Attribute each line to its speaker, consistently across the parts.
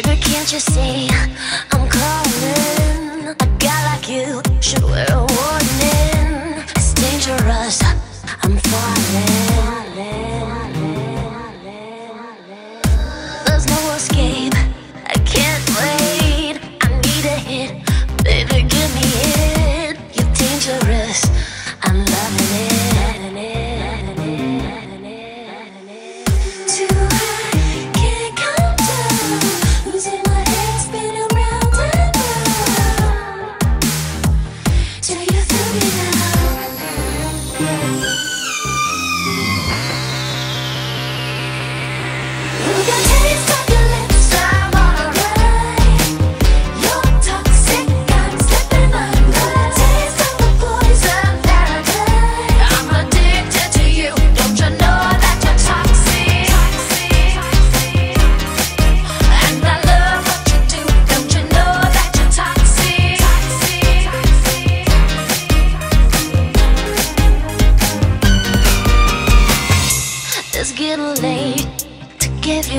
Speaker 1: Baby, can't you see I'm calling a guy like you?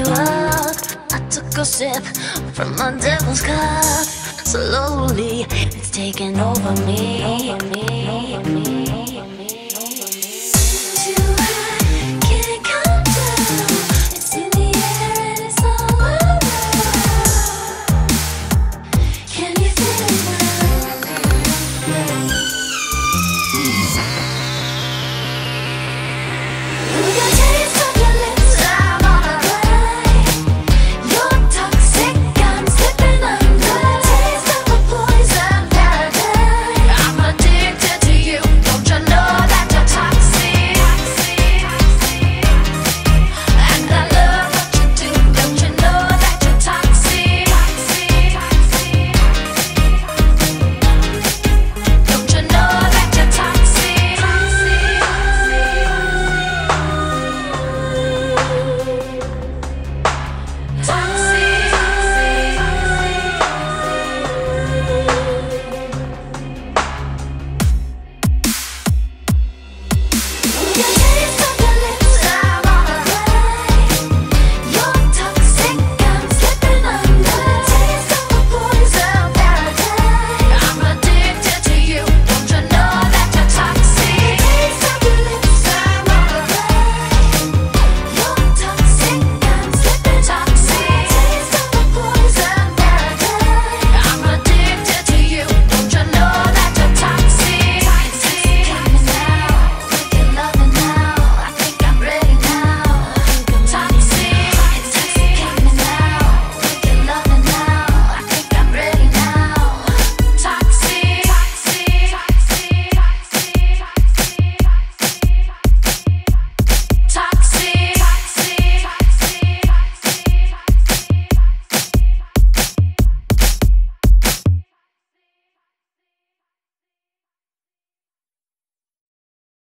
Speaker 1: I took a sip from my devil's cup. Slowly, it's taking over me.